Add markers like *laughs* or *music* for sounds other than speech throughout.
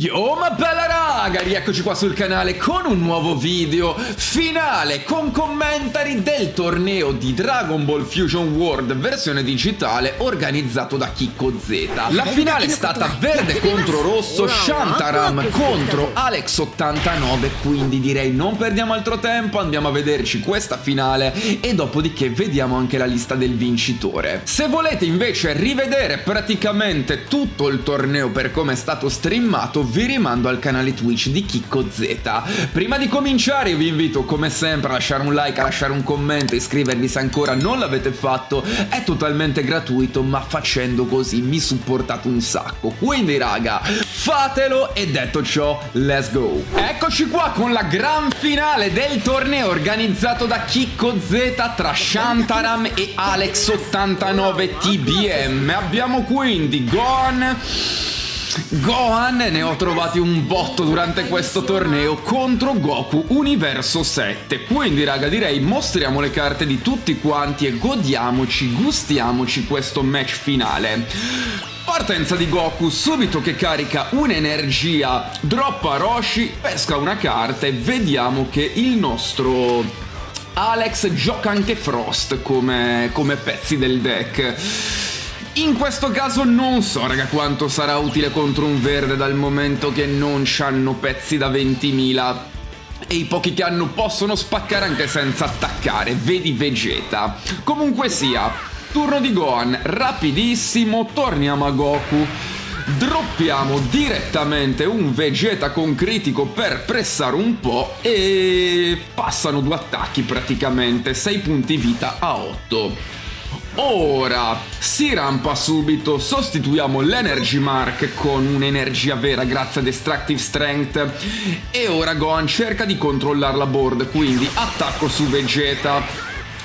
Yo ma bella raga, rieccoci qua sul canale con un nuovo video finale con commentari del torneo di Dragon Ball Fusion World versione digitale organizzato da Kiko Z. La finale è stata verde contro rosso, Shantaram contro Alex89, quindi direi non perdiamo altro tempo, andiamo a vederci questa finale e dopodiché vediamo anche la lista del vincitore. Se volete invece rivedere praticamente tutto il torneo per come è stato streamato, vi rimando al canale Twitch di Chicco Z. Prima di cominciare vi invito come sempre a lasciare un like, a lasciare un commento, iscrivervi se ancora non l'avete fatto, è totalmente gratuito ma facendo così mi supportate un sacco. Quindi raga, fatelo e detto ciò, let's go! Eccoci qua con la gran finale del torneo organizzato da Chicco Z tra Shantaram e Alex89 TBM. Abbiamo quindi Gon... Gohan ne ho trovati un botto durante questo torneo contro Goku Universo 7. Quindi raga direi mostriamo le carte di tutti quanti e godiamoci, gustiamoci questo match finale. Partenza di Goku, subito che carica un'energia, droppa Roshi, pesca una carta e vediamo che il nostro Alex gioca anche Frost come, come pezzi del deck. In questo caso non so raga quanto sarà utile contro un verde dal momento che non c'hanno pezzi da 20.000 e i pochi che hanno possono spaccare anche senza attaccare, vedi Vegeta. Comunque sia, turno di Gohan, rapidissimo, torniamo a Goku. Droppiamo direttamente un Vegeta con critico per pressare un po' e passano due attacchi praticamente, 6 punti vita a 8. Ora si rampa subito, sostituiamo l'Energy Mark con un'energia vera grazie ad Extractive Strength. E ora Gohan cerca di controllare la board, quindi attacco su Vegeta,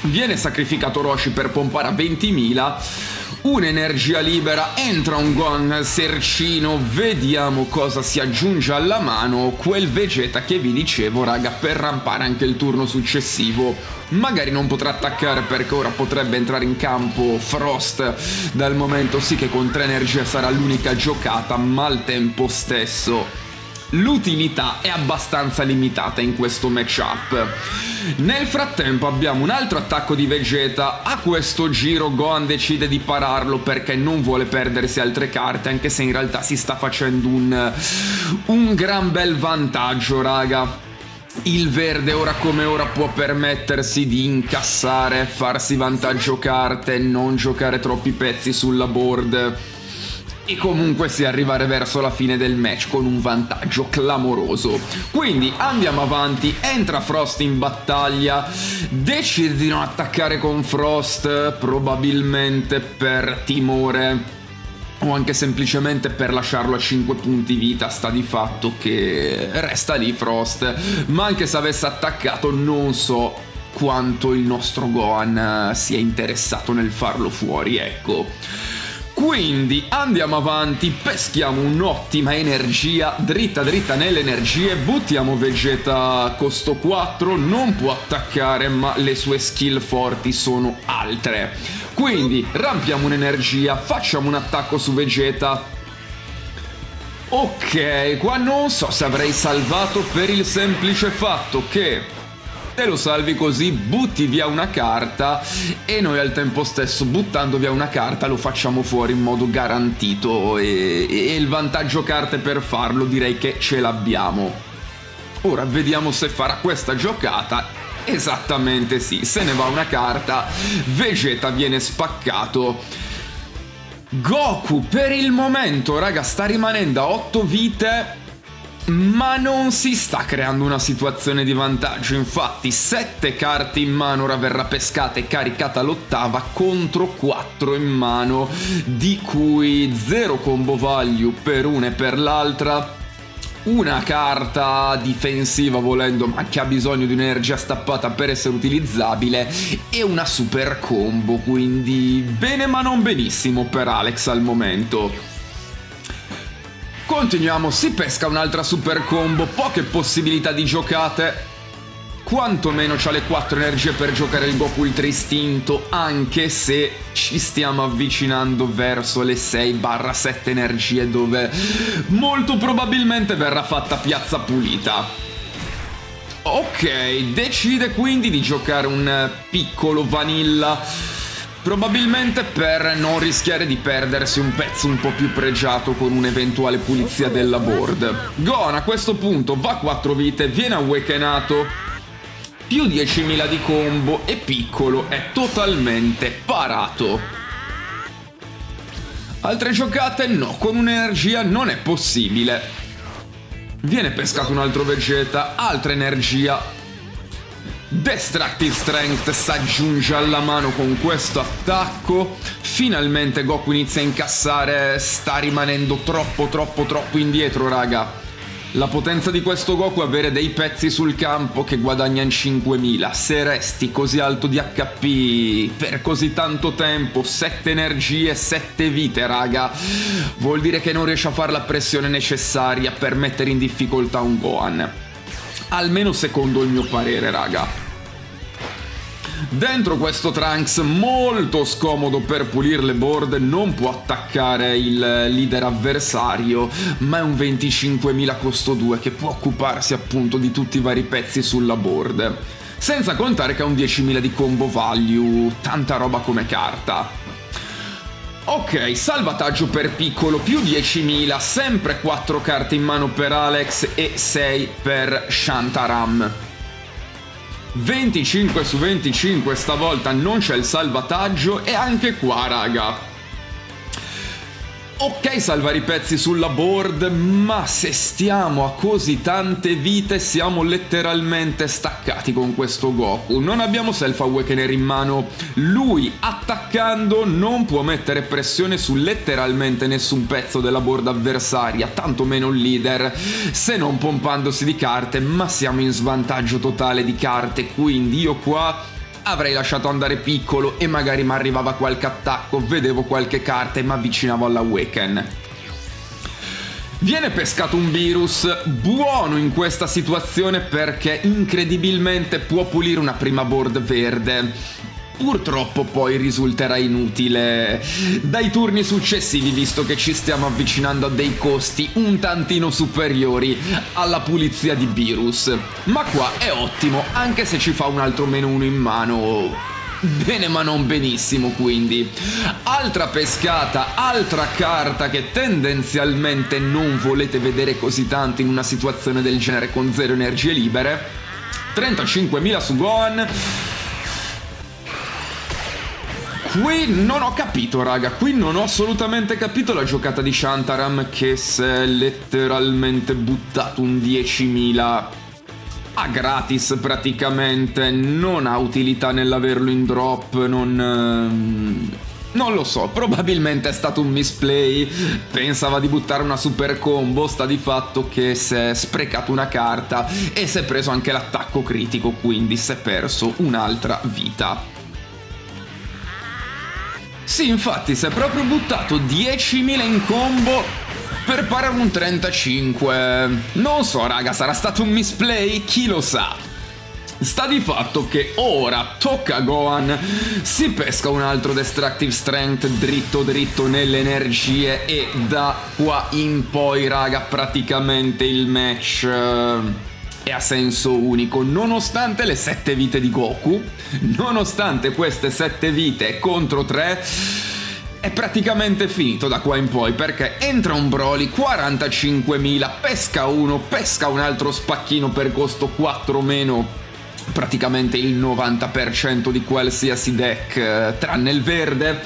viene sacrificato Roshi per pompare a 20.000 un'energia libera, entra un Gon Sercino, vediamo cosa si aggiunge alla mano, quel Vegeta che vi dicevo raga per rampare anche il turno successivo. Magari non potrà attaccare perché ora potrebbe entrare in campo Frost, dal momento sì che con tre energie sarà l'unica giocata, ma al tempo stesso l'utilità è abbastanza limitata in questo matchup. Nel frattempo abbiamo un altro attacco di Vegeta, a questo giro Gohan decide di pararlo perché non vuole perdersi altre carte, anche se in realtà si sta facendo un, un gran bel vantaggio, raga. Il verde ora come ora può permettersi di incassare, farsi vantaggio carte, non giocare troppi pezzi sulla board e comunque si arrivare verso la fine del match con un vantaggio clamoroso. Quindi andiamo avanti, entra Frost in battaglia, decide di non attaccare con Frost, probabilmente per timore o anche semplicemente per lasciarlo a 5 punti vita, sta di fatto che resta lì Frost, ma anche se avesse attaccato non so quanto il nostro Gohan sia interessato nel farlo fuori, ecco. Quindi andiamo avanti, peschiamo un'ottima energia, dritta dritta nelle energie, buttiamo Vegeta costo 4, non può attaccare ma le sue skill forti sono altre. Quindi rampiamo un'energia, facciamo un attacco su Vegeta, Ok, qua non so se avrei salvato per il semplice fatto che te lo salvi così, butti via una carta e noi al tempo stesso buttando via una carta lo facciamo fuori in modo garantito e, e il vantaggio carte per farlo direi che ce l'abbiamo. Ora vediamo se farà questa giocata Esattamente sì, se ne va una carta, Vegeta viene spaccato. Goku per il momento, raga, sta rimanendo a 8 vite ma non si sta creando una situazione di vantaggio, infatti 7 carte in mano ora verrà pescata e caricata l'ottava contro 4 in mano, di cui 0 combo value per una e per l'altra, una carta difensiva volendo ma che ha bisogno di un'energia stappata per essere utilizzabile e una super combo, quindi bene ma non benissimo per Alex al momento. Continuiamo, si pesca un'altra super combo, poche possibilità di giocate. quantomeno c'ha le 4 energie per giocare il Goku Ultra Istinto, anche se ci stiamo avvicinando verso le 6-7 energie dove molto probabilmente verrà fatta piazza pulita. Ok, decide quindi di giocare un piccolo vanilla Probabilmente per non rischiare di perdersi un pezzo un po' più pregiato con un'eventuale pulizia della board. Gon a questo punto va a 4 vite, viene awakenato, più 10.000 di combo e piccolo è totalmente parato. Altre giocate? No, con un'energia non è possibile. Viene pescato un altro Vegeta, altra energia, Destructive Strength si aggiunge alla mano con questo attacco. Finalmente Goku inizia a incassare, sta rimanendo troppo troppo troppo indietro raga. La potenza di questo Goku è avere dei pezzi sul campo che guadagnano 5000. Se resti così alto di HP per così tanto tempo, 7 energie, 7 vite, raga, vuol dire che non riesce a fare la pressione necessaria per mettere in difficoltà un Gohan. Almeno secondo il mio parere, raga. Dentro questo Trunks molto scomodo per pulire le board non può attaccare il leader avversario, ma è un 25.000 costo 2 che può occuparsi appunto di tutti i vari pezzi sulla board. Senza contare che ha un 10.000 di combo value, tanta roba come carta. Ok, salvataggio per piccolo, più 10.000, sempre 4 carte in mano per Alex e 6 per Shantaram. 25 su 25 stavolta non c'è il salvataggio e anche qua raga Ok salvare i pezzi sulla board, ma se stiamo a così tante vite siamo letteralmente staccati con questo Goku. Non abbiamo Self Awakener in mano. Lui attaccando non può mettere pressione su letteralmente nessun pezzo della board avversaria, tantomeno il leader, se non pompandosi di carte, ma siamo in svantaggio totale di carte, quindi io qua avrei lasciato andare piccolo e magari mi arrivava qualche attacco, vedevo qualche carta e mi avvicinavo alla Waken. Viene pescato un virus buono in questa situazione perché incredibilmente può pulire una prima board verde. Purtroppo poi risulterà inutile dai turni successivi visto che ci stiamo avvicinando a dei costi un tantino superiori alla pulizia di virus. Ma qua è ottimo anche se ci fa un altro meno uno in mano. Bene ma non benissimo quindi. Altra pescata, altra carta che tendenzialmente non volete vedere così tanto in una situazione del genere con zero energie libere. 35.000 su Gohan. Qui non ho capito, raga. Qui non ho assolutamente capito la giocata di Shantaram che si è letteralmente buttato un 10.000 a gratis praticamente. Non ha utilità nell'averlo in drop, non... Ehm, non lo so, probabilmente è stato un misplay, pensava di buttare una super combo, sta di fatto che si è sprecato una carta e si è preso anche l'attacco critico, quindi si è perso un'altra vita. Sì, infatti, si è proprio buttato 10.000 in combo per parare un 35. Non so, raga, sarà stato un misplay? Chi lo sa? Sta di fatto che ora tocca a Gohan, si pesca un altro Destructive Strength dritto dritto nelle energie e da qua in poi, raga, praticamente il match è a senso unico, nonostante le sette vite di Goku, nonostante queste sette vite contro tre, è praticamente finito da qua in poi perché entra un Broly 45.000, pesca uno, pesca un altro spacchino per costo 4 meno praticamente il 90% di qualsiasi deck eh, tranne il verde.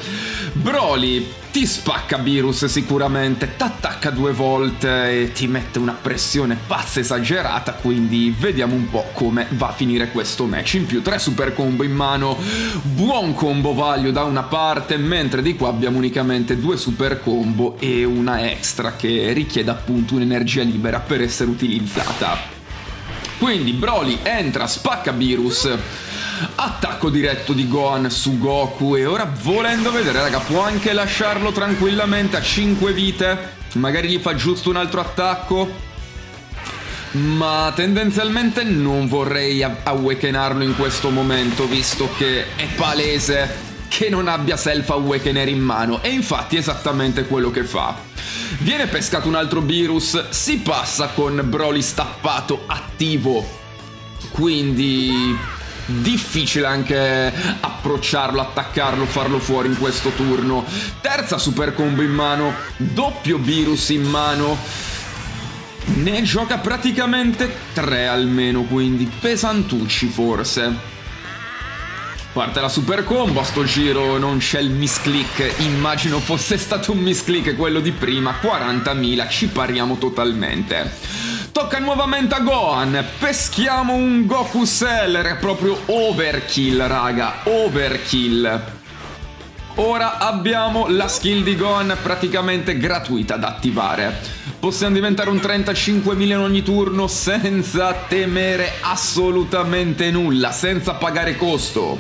Broly ti spacca Virus sicuramente, t'attacca due volte e ti mette una pressione pazza esagerata, quindi vediamo un po' come va a finire questo match. In più tre super combo in mano, buon combo value da una parte, mentre di qua abbiamo unicamente due super combo e una extra che richiede appunto un'energia libera per essere utilizzata. Quindi Broly entra, spacca Virus Attacco diretto di Gohan su Goku e ora volendo vedere raga può anche lasciarlo tranquillamente a 5 vite. Magari gli fa giusto un altro attacco. Ma tendenzialmente non vorrei awakenarlo in questo momento, visto che è palese che non abbia Self Awakener in mano, e infatti è esattamente quello che fa. Viene pescato un altro virus, si passa con Broly stappato attivo, quindi difficile anche approcciarlo, attaccarlo, farlo fuori in questo turno. Terza super combo in mano, doppio virus in mano ne gioca praticamente tre almeno, quindi pesantucci forse. Parte la super combo, a sto giro non c'è il misclick, immagino fosse stato un misclick quello di prima, 40.000, ci pariamo totalmente. Tocca nuovamente a Gohan, peschiamo un Goku Seller, proprio overkill raga, overkill. Ora abbiamo la skill di Gohan praticamente gratuita da attivare. Possiamo diventare un 35.000 in ogni turno senza temere assolutamente nulla, senza pagare costo.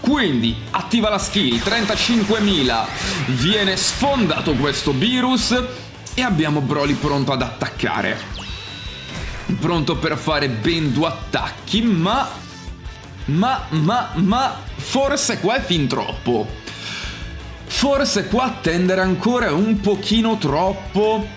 Quindi attiva la skill, 35.000, viene sfondato questo virus e abbiamo Broly pronto ad attaccare. Pronto per fare ben due attacchi, ma... Ma, ma, ma... Forse qua è fin troppo. Forse qua attendere ancora un pochino troppo,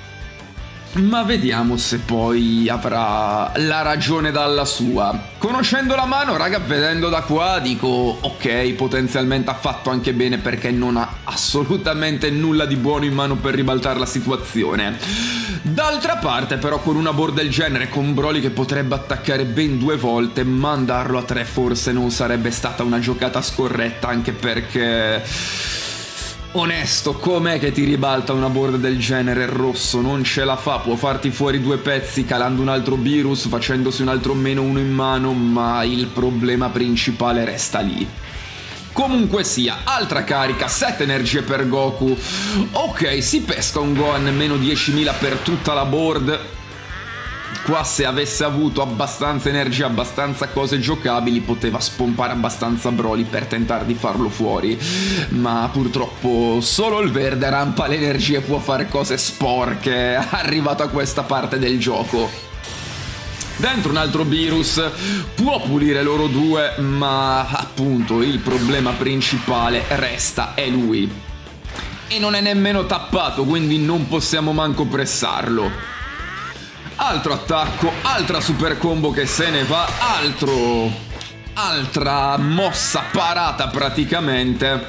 ma vediamo se poi avrà la ragione dalla sua. Conoscendo la mano, raga, vedendo da qua, dico ok, potenzialmente ha fatto anche bene perché non ha assolutamente nulla di buono in mano per ribaltare la situazione. D'altra parte, però, con una board del genere, con Broly che potrebbe attaccare ben due volte, mandarlo a tre forse non sarebbe stata una giocata scorretta, anche perché Onesto, com'è che ti ribalta una board del genere rosso? Non ce la fa, può farti fuori due pezzi calando un altro virus, facendosi un altro meno uno in mano, ma il problema principale resta lì. Comunque sia, altra carica, 7 energie per Goku. Ok, si pesca un Gohan meno 10.000 per tutta la board qua se avesse avuto abbastanza energia, abbastanza cose giocabili, poteva spompare abbastanza Broly per tentare di farlo fuori. Ma purtroppo solo il verde rampa l'energia e può fare cose sporche, arrivato a questa parte del gioco. Dentro un altro virus può pulire loro due, ma appunto il problema principale resta è lui. E non è nemmeno tappato, quindi non possiamo manco pressarlo. Altro attacco, altra super combo che se ne va, altro... Altra mossa parata praticamente.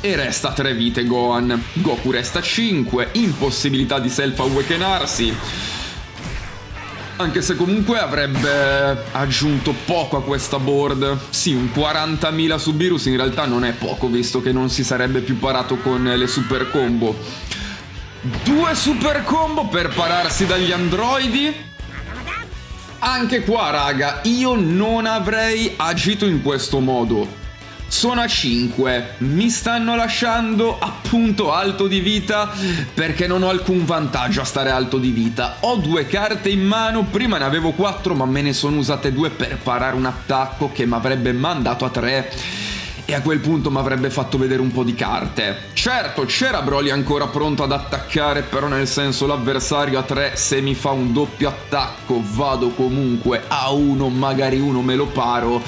E resta 3 vite Gohan. Goku resta 5, impossibilità di self-awakenarsi. Anche se comunque avrebbe aggiunto poco a questa board. Sì, un 40.000 su Virus in realtà non è poco, visto che non si sarebbe più parato con le super combo. Due super combo per pararsi dagli androidi. Anche qua, raga, io non avrei agito in questo modo. Sono a 5, mi stanno lasciando appunto alto di vita perché non ho alcun vantaggio a stare alto di vita. Ho due carte in mano, prima ne avevo 4 ma me ne sono usate due per parare un attacco che mi avrebbe mandato a 3 e a quel punto mi avrebbe fatto vedere un po' di carte. Certo, c'era Broly ancora pronto ad attaccare, però nel senso l'avversario a 3 se mi fa un doppio attacco vado comunque a 1, magari uno me lo paro,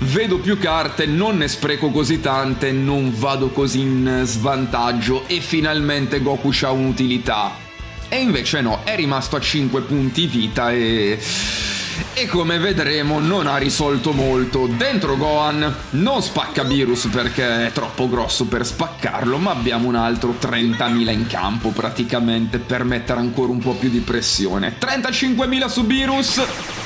vedo più carte, non ne spreco così tante, non vado così in svantaggio e finalmente Goku ha un'utilità. E invece no, è rimasto a 5 punti vita e e come vedremo non ha risolto molto. Dentro Gohan non spacca Virus perché è troppo grosso per spaccarlo, ma abbiamo un altro 30.000 in campo praticamente per mettere ancora un po' più di pressione. 35.000 su Virus.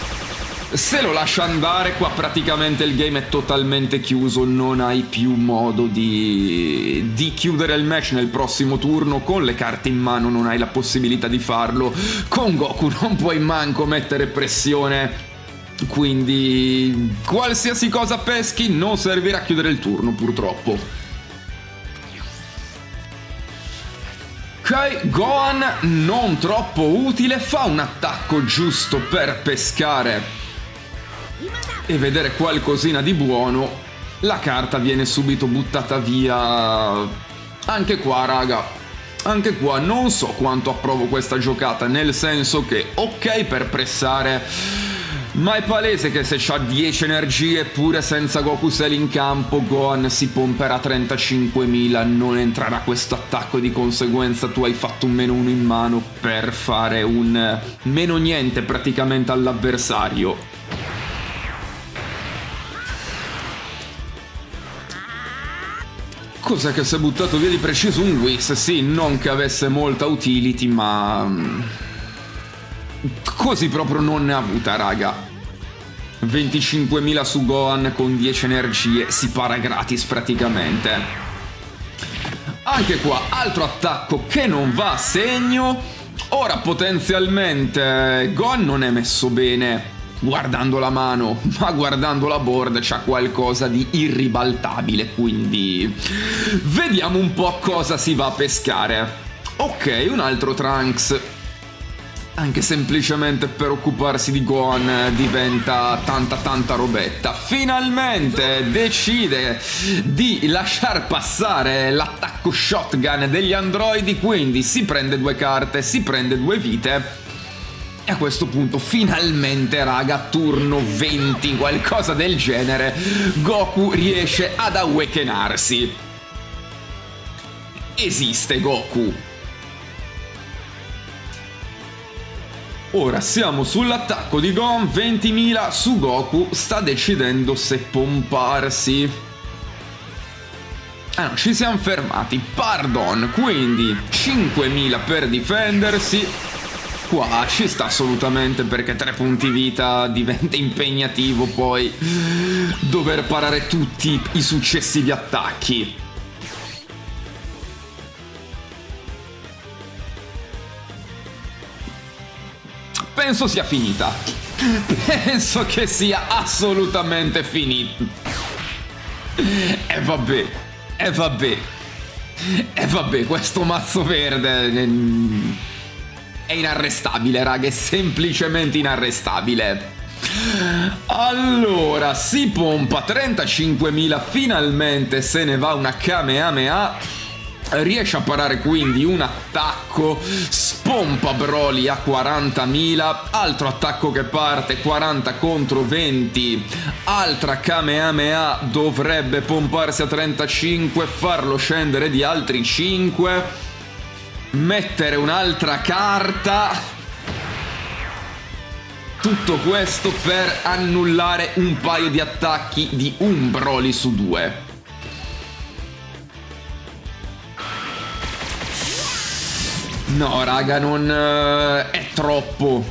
Se lo lascia andare, qua praticamente il game è totalmente chiuso, non hai più modo di, di chiudere il match nel prossimo turno, con le carte in mano non hai la possibilità di farlo, con Goku non puoi manco mettere pressione. Quindi qualsiasi cosa peschi non servirà a chiudere il turno purtroppo. Ok, Gohan non troppo utile, fa un attacco giusto per pescare e vedere qualcosina di buono, la carta viene subito buttata via. Anche qua, raga, Anche qua non so quanto approvo questa giocata, nel senso che ok per pressare ma è palese che se ha 10 energie pure senza Goku Cell in campo, Gohan si pomperà 35.000, non entrerà questo attacco di conseguenza tu hai fatto un meno 1 in mano per fare un meno niente praticamente all'avversario. Cos'è che si è buttato via di preciso un Whis? Sì, non che avesse molta utility, ma... Mm, così proprio non ne ha avuta, raga. 25.000 su Gohan con 10 energie si para gratis praticamente. Anche qua, altro attacco che non va a segno. Ora potenzialmente Gohan non è messo bene guardando la mano, *laughs* ma guardando la board c'ha qualcosa di irribaltabile, quindi vediamo un po' cosa si va a pescare. Ok, un altro Trunks anche semplicemente per occuparsi di Gohan diventa tanta tanta robetta. Finalmente decide di lasciar passare l'attacco shotgun degli androidi, quindi si prende due carte, si prende due vite. E a questo punto finalmente, raga, turno 20, qualcosa del genere, Goku riesce ad awakenarsi. Esiste Goku. Ora siamo sull'attacco di Gon, 20.000 su Goku, sta decidendo se pomparsi. Ah no, ci siamo fermati, pardon, quindi 5.000 per difendersi. Qua ci sta assolutamente perché 3 punti vita diventa impegnativo poi dover parare tutti i successivi attacchi. penso sia finita. Penso che sia assolutamente finita. E vabbè, e vabbè. E vabbè, questo mazzo verde è inarrestabile, raga, è semplicemente inarrestabile. Allora, si pompa 35.000, finalmente se ne va una Kamehameha. Riesce a parare quindi un attacco, spompa Broly a 40.000, altro attacco che parte 40 contro 20, altra Kamehameha dovrebbe pomparsi a 35, farlo scendere di altri 5, mettere un'altra carta. Tutto questo per annullare un paio di attacchi di un Broly su due. No, raga, non... Uh, è troppo.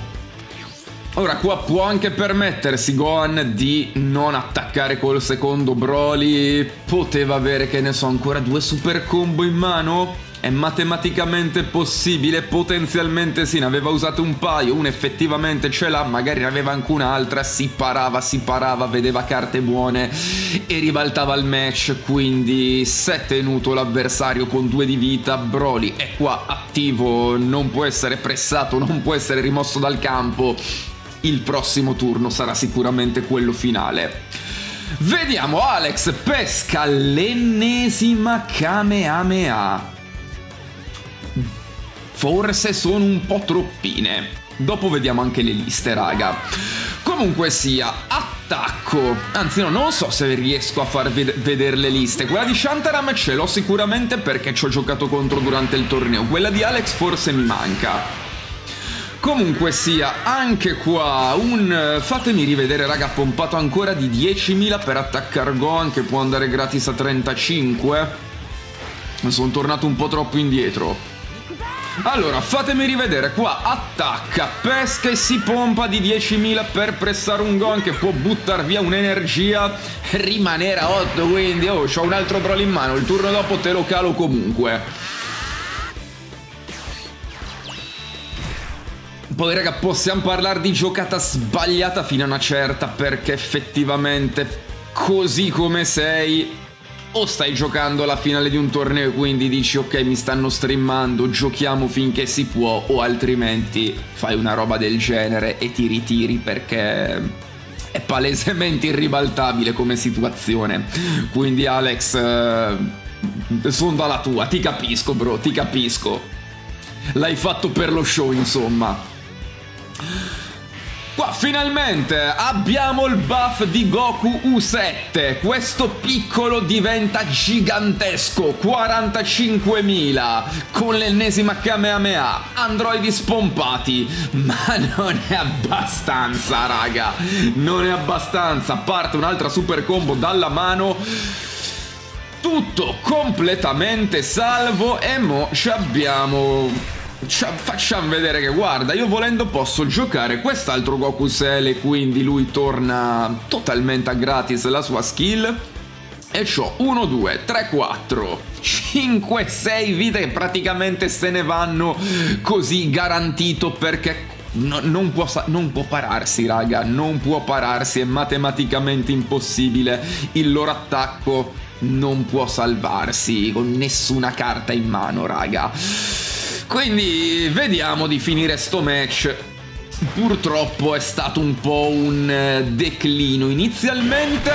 Ora qua può anche permettersi Gohan di non attaccare col secondo Broly. Poteva avere, che ne so, ancora due super combo in mano? È matematicamente possibile, potenzialmente sì, ne aveva usato un paio, uno effettivamente ce l'ha, magari ne aveva anche un'altra, si parava, si parava, vedeva carte buone e ribaltava il match, quindi si è tenuto l'avversario con due di vita, Broly è qua attivo, non può essere pressato, non può essere rimosso dal campo, il prossimo turno sarà sicuramente quello finale. Vediamo Alex pesca l'ennesima Kamehameha. Forse sono un po' troppine. Dopo vediamo anche le liste, raga. Comunque sia, attacco. Anzi, no, non so se riesco a far ved vedere le liste. Quella di Shantaram ce l'ho sicuramente perché ci ho giocato contro durante il torneo. Quella di Alex forse mi manca. Comunque sia, anche qua un... fatemi rivedere raga, pompato ancora di 10.000 per attaccare Gohan che può andare gratis a 35. Sono tornato un po' troppo indietro. Allora, fatemi rivedere qua. Attacca, pesca e si pompa di 10.000 per pressare un gon che può buttare via un'energia. Rimanere a 8, quindi oh, ho un altro troll in mano. Il turno dopo te lo calo comunque. Poi raga possiamo parlare di giocata sbagliata fino a una certa perché effettivamente così come sei o stai giocando la finale di un torneo e quindi dici ok mi stanno streamando, giochiamo finché si può o altrimenti fai una roba del genere e ti ritiri perché è palesemente irribaltabile come situazione. Quindi Alex... Uh sono dalla tua, ti capisco bro, ti capisco. L'hai fatto per lo show insomma. Qua finalmente abbiamo il buff di Goku U7 Questo piccolo diventa gigantesco 45.000 Con l'ennesima Kamehameha Androidi spompati. Ma non è abbastanza raga. Non è abbastanza. Parte un'altra super combo dalla mano. Tutto completamente salvo e mo ci abbiamo facciamo vedere che guarda io volendo posso giocare quest'altro Goku Cell e quindi lui torna totalmente a gratis la sua skill e ho 1, 2, 3, 4, 5, 6 vite che praticamente se ne vanno così garantito perché No, non, può, non, può, pararsi, raga. Non può pararsi. È matematicamente impossibile. Il loro attacco non può salvarsi con nessuna carta in mano, raga. Quindi vediamo di finire sto match. Purtroppo è stato un po' un eh, declino. Inizialmente,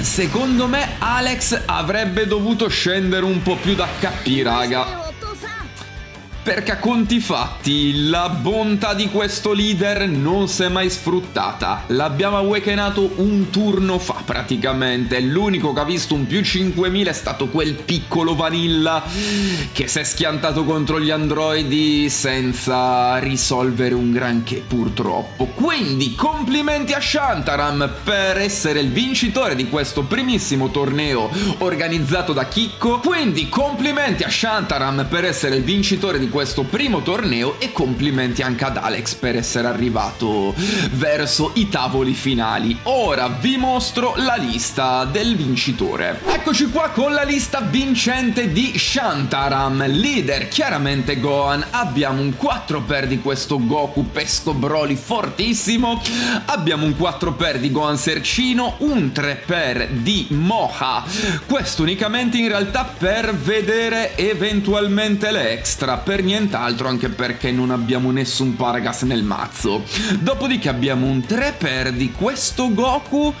secondo me, Alex avrebbe dovuto scendere un po' più da HP, raga. Perché a conti fatti la bontà di questo leader non si è mai sfruttata. L'abbiamo awakenato un turno fa praticamente. L'unico che ha visto un più 5000 è stato quel piccolo vanilla che si è schiantato contro gli androidi senza risolvere un granché purtroppo. Quindi complimenti a Shantaram per essere il vincitore di questo primissimo torneo organizzato da Kikko. Quindi complimenti a Shantaram per essere il vincitore di questo primo torneo e complimenti anche ad Alex per essere arrivato verso i tavoli finali. Ora vi mostro la lista del vincitore. Eccoci qua con la lista vincente di Shantaram, leader chiaramente Gohan, abbiamo un 4 per di questo Goku Pesco Broly fortissimo, abbiamo un 4 per di Gohan Sercino, un 3 per di Moha, questo unicamente in realtà per vedere eventualmente le extra, per nient'altro anche perché non abbiamo nessun Paragas nel mazzo. Dopodiché abbiamo un 3 per di questo Goku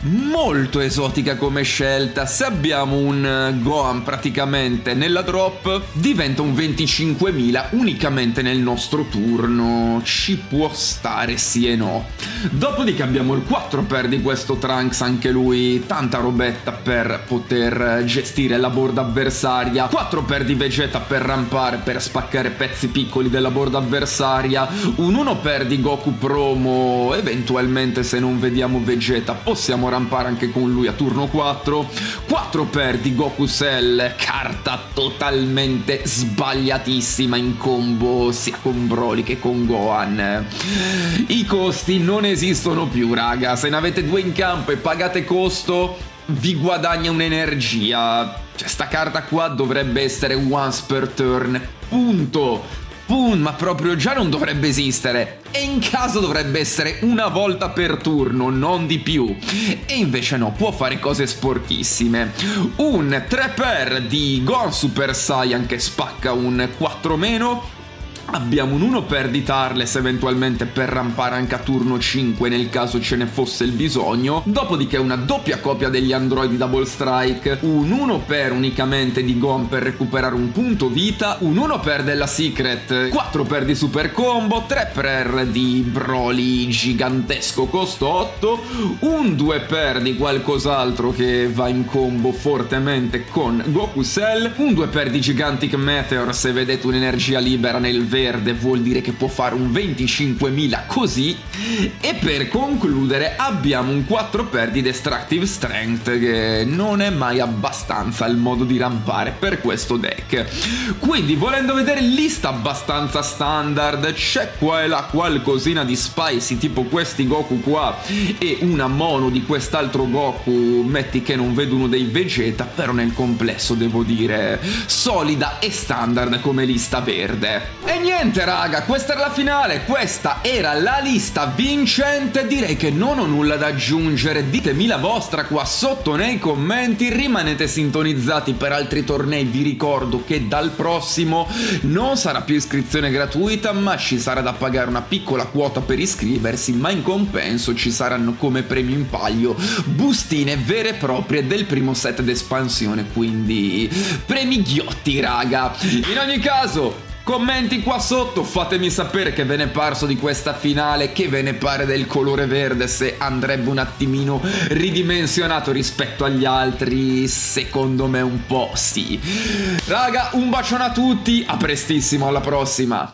molto esotica come scelta. Se abbiamo un eh, Gohan praticamente nella drop, diventa un 25.000 unicamente nel nostro turno. Ci può stare sì e no. Dopodiché abbiamo il 4 per di questo Trunks, anche lui tanta robetta per poter gestire la board avversaria. 4 per di Vegeta per rampare, per spaccare pezzi piccoli della board avversaria. Un 1 per di Goku promo, eventualmente se non vediamo Vegeta possiamo rampare anche con lui a turno 4. 4 per di Goku Cell, carta totalmente sbagliatissima in combo sia con Broly che con Gohan. I costi non esistono più, raga. Se ne avete due in campo e pagate costo, vi guadagna un'energia. Cioè, sta carta qua dovrebbe essere once per turn. Punto. Boom, ma proprio già non dovrebbe esistere. E in caso dovrebbe essere una volta per turno, non di più. E invece no, può fare cose sporchissime. Un 3 per di Gon Super Saiyan che spacca un 4 meno Abbiamo un 1 per di Tarles eventualmente per rampare anche a turno 5 nel caso ce ne fosse il bisogno. Dopodiché una doppia copia degli androidi Double Strike, un 1 per unicamente di Gon per recuperare un punto vita, un 1 per della Secret, 4 per di Super Combo, 3 per di Broly gigantesco costo 8, un 2 per di qualcos'altro che va in combo fortemente con Goku Cell, un 2 per di Gigantic Meteor se vedete un'energia libera nel vero verde vuol dire che può fare un 25.000 così. E per concludere abbiamo un 4 per di Destructive Strength che non è mai abbastanza il modo di rampare per questo deck. Quindi volendo vedere lista abbastanza standard c'è qua e là qualcosina di spicy tipo questi Goku qua e una mono di quest'altro Goku metti che non vedo uno dei Vegeta però nel complesso devo dire solida e standard come lista verde. E niente raga, questa era la finale, questa era la lista vincente, direi che non ho nulla da aggiungere, ditemi la vostra qua sotto nei commenti, rimanete sintonizzati per altri tornei, vi ricordo che dal prossimo non sarà più iscrizione gratuita ma ci sarà da pagare una piccola quota per iscriversi, ma in compenso ci saranno come premio in palio bustine vere e proprie del primo set d'espansione, quindi premi ghiotti raga. In ogni caso, Commenti qua sotto, fatemi sapere che ve ne parso di questa finale, che ve ne pare del colore verde, se andrebbe un attimino ridimensionato rispetto agli altri, secondo me un po' sì. Raga, un bacione a tutti, a prestissimo, alla prossima!